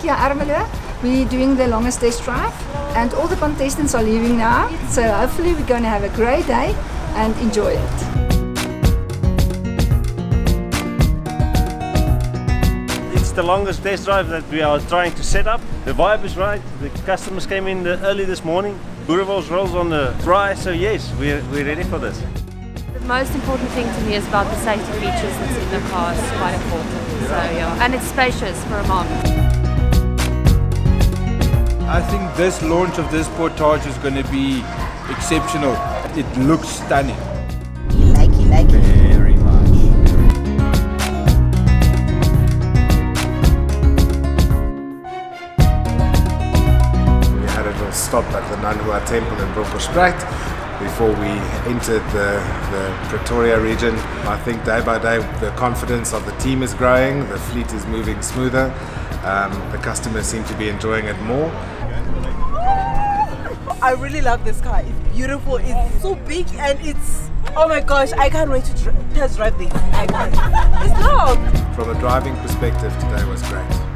Amelia Ermelo. We're doing the longest test drive and all the contestants are leaving now. So hopefully we're going to have a great day and enjoy it. It's the longest test drive that we are trying to set up. The vibe is right. The customers came in early this morning. Boerewors rolls on the fry, so yes, we're, we're ready for this. The most important thing to me is about the safety features that's in the car. It's quite important. So yeah, and it's spacious for a mom. I think this launch of this Sportage is going to be exceptional. It looks stunning. Like it, like it. Very much. We had a little stop at the Nanhua Temple in Bronkhorstspruit before we entered the, the Pretoria region. I think day by day the confidence of the team is growing, the fleet is moving smoother, um, the customers seem to be enjoying it more. I really love this car. It's beautiful. It's so big and it's oh my gosh! I can't wait to test drive this. I can't. It's loud. From a driving perspective, today was great.